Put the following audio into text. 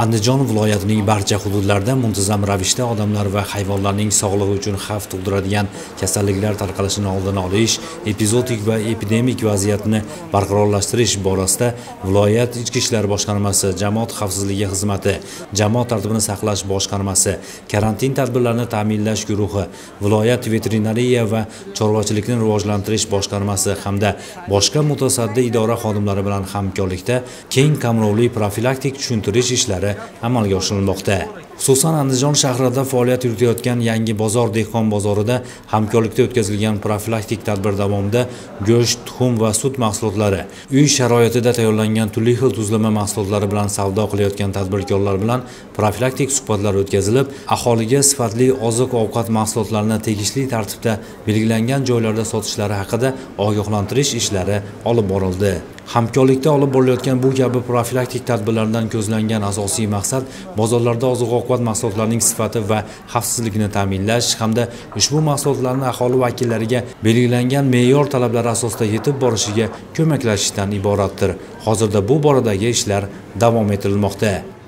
andijon viloyatining barcha hududlarida muntazam ravishda odamlar va hayvonlarning sog'lig'i uchun xavf tug'diradigan kasalliklar tarqalishini oldini olish epizodik va epidemik vaziyatni barqarorlashtirish borasida viloyat ichki ishlar boshqarmasi jamoat xavfsizligi xizmati jamoat tartibini saqlash boshqarmasi karantin tadbirlarini ta'minlash guruhi viloyat veterinariya va chorvachilikni rivojlantirish boshqarmasi hamda boshqa mutasaddi idora xodimlari bilan hamkorlikda keng qamrovli profilaktik tushuntirish ishlari amalga oshirilmoqda. Xususan andijon shahrida faoliyat yuritayotgan yangi bozor dehqon bozorida hamkorlikda o'tkazilgan profilaktik tadbir davomida go'sht tuxum va sut mahsulotlari uy sharoitida tayyorlangan turli xil tuzlama mahsulotlari bilan savdo qilayotgan tadbirkorlar bilan profilaktik suhbatlar o'tkazilib aholiga sifatli oziq ovqat mahsulotlarini tegishli tartibda belgilangan joylarda sotishlari haqida ogohlantirish ishlari olib borildi. Hamkorlikda olib borilayotgan bu kabi profilaktik tadbirlardan ko'zlangan asosiy maqsad bozorlarda oziq ovqat mahsulotlarining sifati va xavfsizligini ta'minlash hamda ushbu mahsulotlarni aholi vakillariga belgilangan me'yor talablari asosida yetib borishiga ko'maklashishdan iboratdir. Hozirda bu boradagi ishlar davom ettirilmoqda.